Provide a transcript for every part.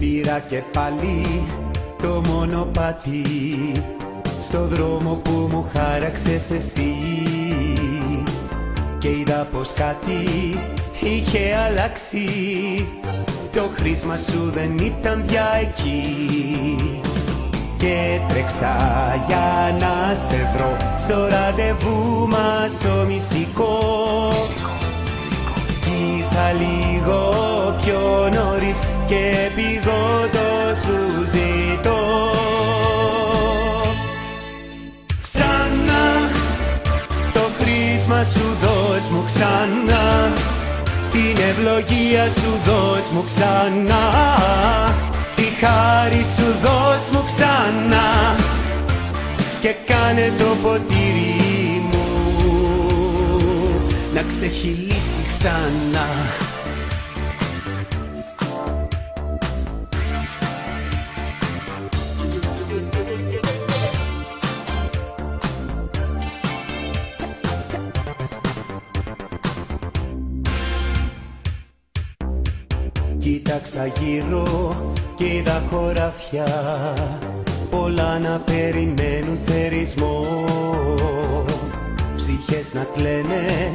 Έτρεξα και πάλι το μονοπάτι στο δρόμο που μου χάραξες εσύ. Και είδα πως κάτι είχε αλλάξει. Το χρήσμα σου δεν ήταν πια εκεί. Και τρέξα για να σε βρω στο ραντεβού μας το μυστικό. Ήρθα λίγο πιο νωρίς και πηγόντω σου ζητώ. Ξανά το χρήσμα σου δώσ' μου ξανά την ευλογία σου δώσ' μου ξανά τη χάρη σου δώσ' μου ξανά και κάνε το ποτήρι μου. Να ξεχυλήσει ξανά Κοίταξα γύρω και είδα χωράφια Πολλά να περιμένουν θερισμό. Ψυχές να κλαίνε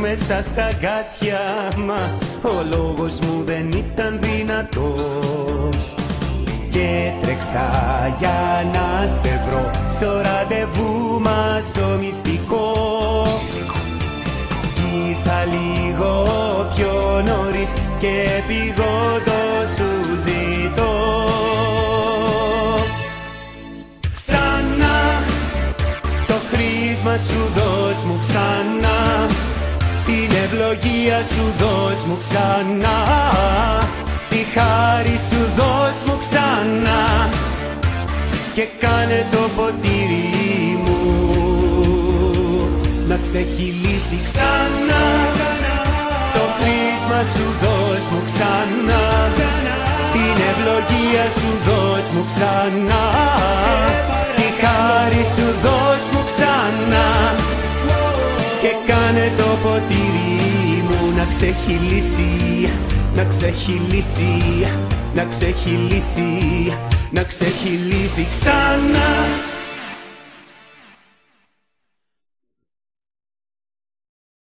μέσα στα γάτια Μα ο λόγος μου δεν ήταν δυνατός. Και τρέξα για να σε βρω στο ραντεβού μας το μυστικό. Κι ήρθα λίγο πιο νωρίς και πηγόντω σου ζητώ. Ξανά το χρήσμα σου δώσ' μου ξανά την ευλογία σου δώσ' μου ξανά τη χάρη σου δώσ' μου ξανά και κάνε το ποτήρι μου. Να ξεχυλήσει ξανά το χρήσμα σου δώσ' μου ξανά. Την ευλογία σου δώσ' μου ξανά. Τη χάρη σου δώσ' μου ξανά. Και κάνε το ποτήρι μου να ξεχυλήσει να ξεχυλήσει, να ξεχυλήσει, να ξεχυλήσει ξανά